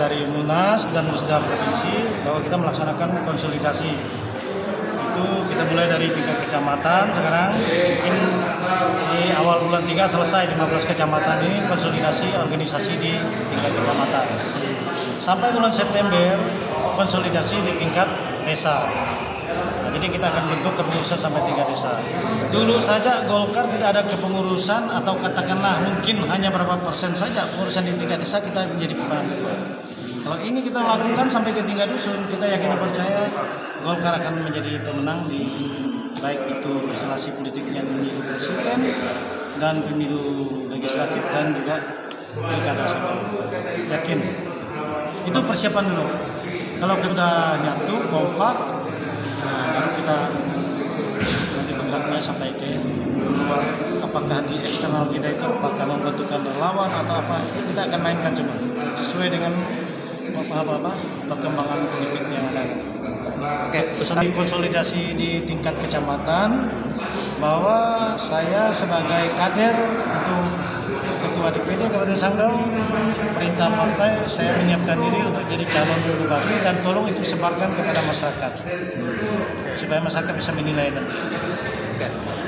dari Munas dan Musda Provinsi bahwa kita melaksanakan konsolidasi. Itu kita mulai dari tingkat kecamatan sekarang mungkin di awal bulan 3 selesai 15 kecamatan ini konsolidasi organisasi di tingkat kecamatan. Sampai bulan September konsolidasi di tingkat desa. Nah, jadi kita akan bentuk kepengurusan sampai tiga desa. Dulu saja Golkar tidak ada kepengurusan atau katakanlah mungkin hanya berapa persen saja pengurusan di tingkat desa kita menjadi pemenang. Kalau ini kita lakukan sampai ke tingkat dusun, kita yakin dan percaya Golkar akan menjadi pemenang di baik itu instalasi politiknya pemilu presiden dan pemilu legislatif dan juga pilkada Yakin. Itu persiapan dulu. Kalau kita nyatu, kompak, nah, baru kita nanti bergeraknya sampai ke luar. Apakah di eksternal kita itu apakah membutuhkan relawan atau apa? Itu kita akan mainkan coba sesuai dengan apa-apa perkembangan politik yang ada. Oke, pesan konsolidasi di tingkat kecamatan bahwa saya sebagai kader untuk ketua DPD Kabupaten Sanggau perintah partai saya menyiapkan diri untuk jadi calon bupati dan tolong itu sebarkan kepada masyarakat supaya masyarakat bisa menilai nanti. Oke.